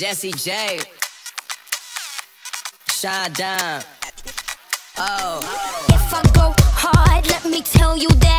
Jesse J. Shy Dime. Oh. If I go hard, let me tell you that